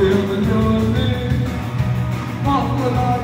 Feel the music, off the line.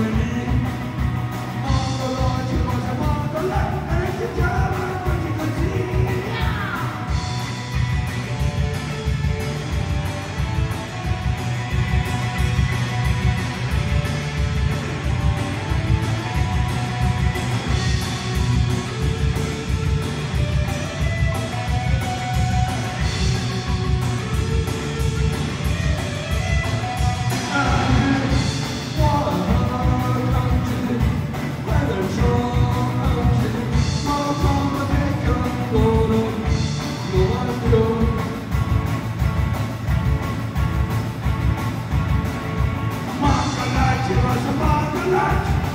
Amen. Apocalypse!